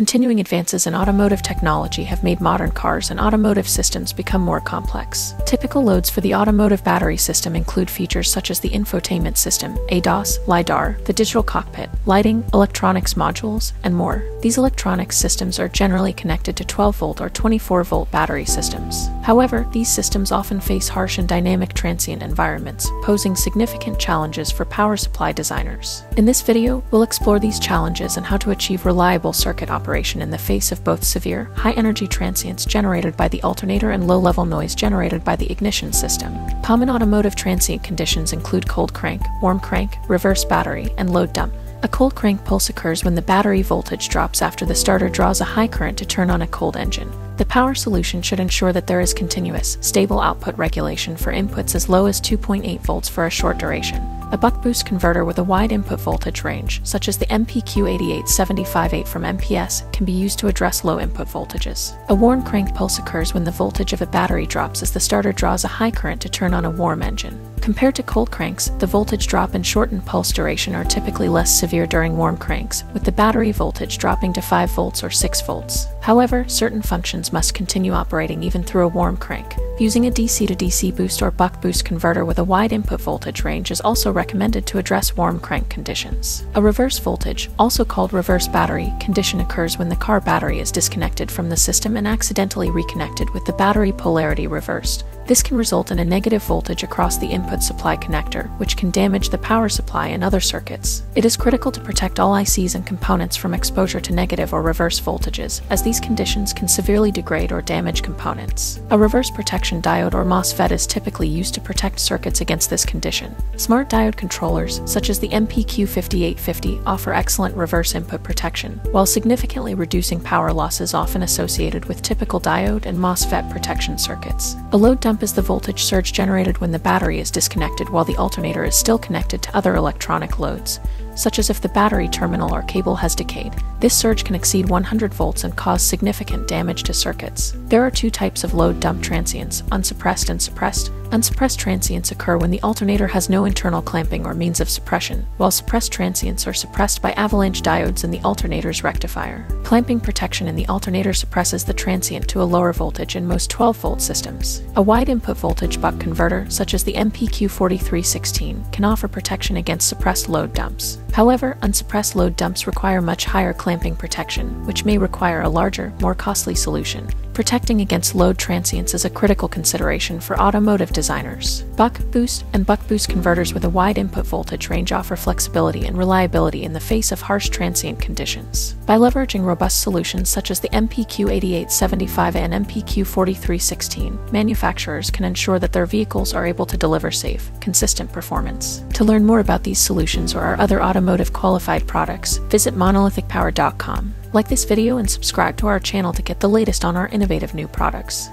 Continuing advances in automotive technology have made modern cars and automotive systems become more complex. Typical loads for the automotive battery system include features such as the infotainment system, ADAS, LiDAR, the digital cockpit, lighting, electronics modules, and more. These electronics systems are generally connected to 12 volt or 24 volt battery systems. However, these systems often face harsh and dynamic transient environments, posing significant challenges for power supply designers. In this video, we'll explore these challenges and how to achieve reliable circuit operation in the face of both severe, high energy transients generated by the alternator and low level noise generated by the ignition system. Common automotive transient conditions include cold crank, warm crank, reverse battery, and load dump. A cold crank pulse occurs when the battery voltage drops after the starter draws a high current to turn on a cold engine. The power solution should ensure that there is continuous, stable output regulation for inputs as low as 2.8 volts for a short duration. A buck boost converter with a wide input voltage range, such as the MPQ8875A from MPS, can be used to address low input voltages. A warm crank pulse occurs when the voltage of a battery drops as the starter draws a high current to turn on a warm engine. Compared to cold cranks, the voltage drop and shortened pulse duration are typically less severe during warm cranks, with the battery voltage dropping to 5 volts or 6 volts. However, certain functions must continue operating even through a warm crank. Using a DC to DC boost or buck boost converter with a wide input voltage range is also recommended to address warm crank conditions. A reverse voltage, also called reverse battery, condition occurs when the car battery is disconnected from the system and accidentally reconnected with the battery polarity reversed. This can result in a negative voltage across the input supply connector, which can damage the power supply and other circuits. It is critical to protect all ICs and components from exposure to negative or reverse voltages, as these conditions can severely degrade or damage components. A reverse protection diode or MOSFET is typically used to protect circuits against this condition. Smart diode controllers, such as the MPQ5850, offer excellent reverse input protection, while significantly reducing power losses often associated with typical diode and MOSFET protection circuits. A load dump is the voltage surge generated when the battery is disconnected while the alternator is still connected to other electronic loads such as if the battery terminal or cable has decayed. This surge can exceed 100 volts and cause significant damage to circuits. There are two types of load dump transients, unsuppressed and suppressed. Unsuppressed transients occur when the alternator has no internal clamping or means of suppression, while suppressed transients are suppressed by avalanche diodes in the alternator's rectifier. Clamping protection in the alternator suppresses the transient to a lower voltage in most 12 volt systems. A wide input voltage buck converter, such as the MPQ4316, can offer protection against suppressed load dumps. However, unsuppressed load dumps require much higher clamping protection, which may require a larger, more costly solution. Protecting against load transients is a critical consideration for automotive designers. Buck boost and buck boost converters with a wide input voltage range offer flexibility and reliability in the face of harsh transient conditions. By leveraging robust solutions such as the MPQ8875 and MPQ4316, manufacturers can ensure that their vehicles are able to deliver safe, consistent performance. To learn more about these solutions or our other automotive qualified products, visit monolithicpower.com. Like this video and subscribe to our channel to get the latest on our innovative new products.